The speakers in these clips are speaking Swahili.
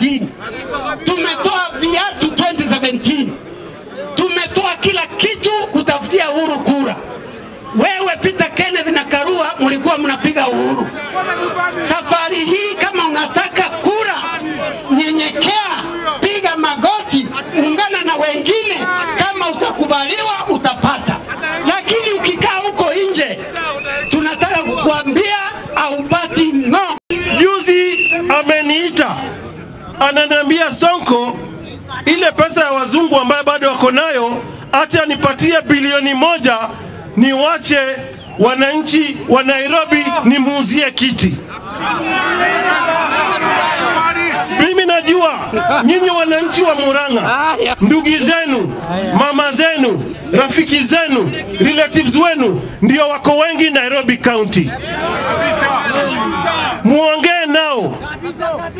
2013 tumetoa viatu 2017, tumetoa kila kitu kutafutia uhuru kura. Wewe Peter Kenneth na Karua mlikuwa mnapiga uhuru. Safari hii kama unataka kura, nyenyekea, piga magoti, ungana na wengine. Kama utakubaliwa utapata, lakini ukikaa huko nje, tunataka kukuambia haupati no. Juzi ameniita ananiambia, Sonko, ile pesa ya wazungu ambayo bado wako nayo, acha nipatie bilioni moja niwache wananchi wa Nairobi nimuuzie kiti. Mimi najua nyinyi wananchi wa Murang'a, ndugu zenu, mama zenu, rafiki zenu, relatives wenu ndio wako wengi Nairobi County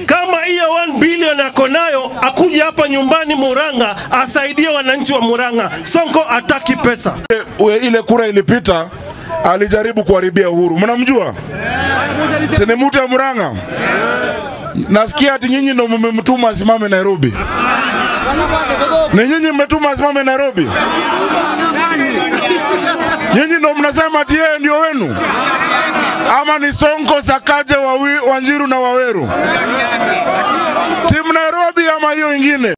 kama hiyo 1 bilioni ako nayo, akuja hapa nyumbani Murang'a asaidie wananchi wa Murang'a. Sonko ataki pesa. Ile kura ilipita, alijaribu kuharibia Uhuru. Mnamjua? Si mtu ya Murang'a? Nasikia ati nyinyi ndio mmemtuma asimame Nairobi. Ni nyinyi mmetuma asimame Nairobi? Nyinyi ndo mnasema ati yeye ndio wenu, ama ni Sonko, Sakaja, wa Wanjiru na Waweru? Timu Nairobi ama hiyo ingine?